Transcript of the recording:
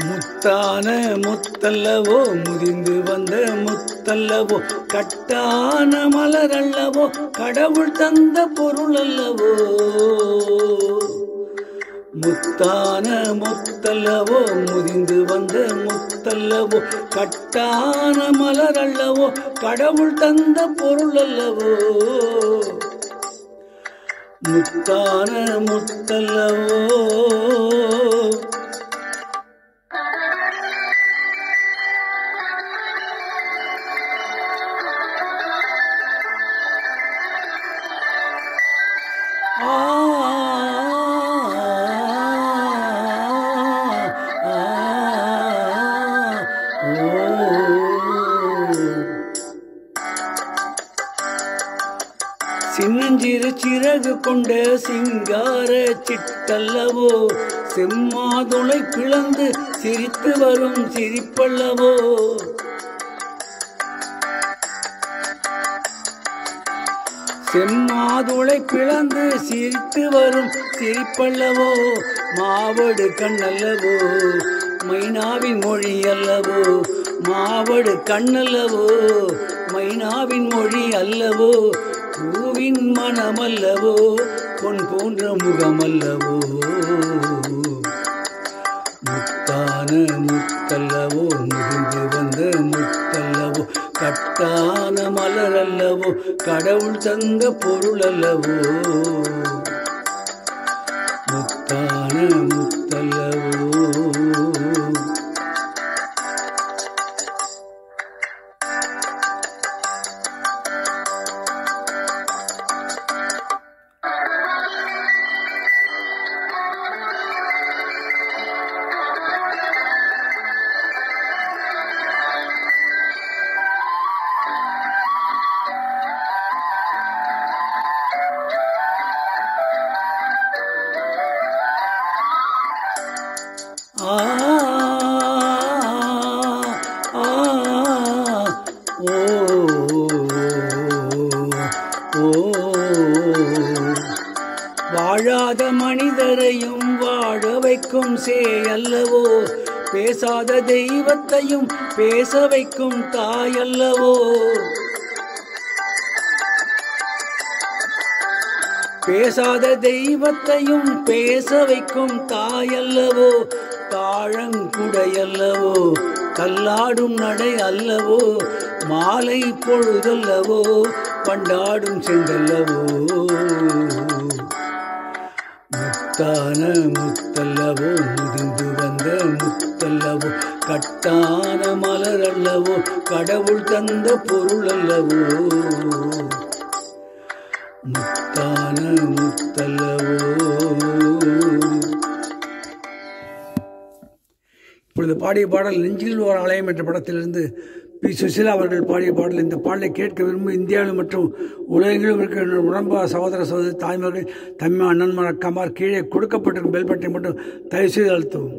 முத்தான முத்தல்லவோ முதிந்து வந்த முத்தல்லவோ கட்டான மலரல்லவோ கடவுள் தந்த பொருள் அல்லவோ முத்தான முத்தல்லவோ முதிந்து வந்த முத்தல்லவோ கட்டான மலரல்லவோ கடவுள் தந்த பொருள் அல்லவோ முத்தான முத்தல்லவோ. சின்னஞ்சிறு சிறகு கொண்ட சிங்கார சிட்டல்லவோ செம்மாதுளை பிளந்து சிரித்து வரும் சிரிப்பல்லவோ. செம்மாதுளை பிளந்து சிரித்து வரும் சிரிப்பல்லவோ மாவடு கண்ணல்லவோ மைனாவின் மொழி அல்லவோ மாவடு கண்ணல்லவோ மைனாவின் மொழி அல்லவோ. பூவின் மனமல்லவோ பொன் போன்ற முகமல்லவோ. முத்தான முத்தல்லவோ முதிந்து வந்த முத்தல்லவோ கட்டான மலர் அல்லவோ கடவுள் தந்த பொருள் அல்லவோ வாழாத மனிதரையும் வாழ வைக்கும் சேயல்லவோ? பேசாத தெய்வத்தையும் பேச வைக்கும் தாயல்லவோ? பேசாத தெய்வத்தையும் பேச வைக்கும் தாயல்லவோ? தாழங்குடை அல்லவோ கல்லாடும் நடை அல்லவோ? மாலை பொழுதல்லவோ? பண்டாடும் செங்கல்லவோ? முத்தான முத்தல்லவோ? முதிர்ந்து வந்த முத்தல்லவோ? கட்டான மலர் அல்லவோ? கடவுள் தந்த பொருள் அல்லவோ? முத்தான முத்தல்லவோ இப்பொழுது பாடிய பாடல் நெஞ்சில் ஓர் ஆலயம் என்ற படத்திலிருந்து பி. சுசிலா அவர்கள் பாடிய பாடல். இந்த பாடலை கேட்க விரும்பும் இந்தியாவிலும் மற்றும் உலகெங்கிலும் இருக்கிற என்னுடைய உடம்பா சகோதர சகோதரி தாய்மார்கள் தம்மா அண்ணன்மார் அக்காமார் கீழே கொடுக்கப்பட்டிருக்கும் பெல்பட்டை மட்டும் தயவு செய்து அழுத்தவும்.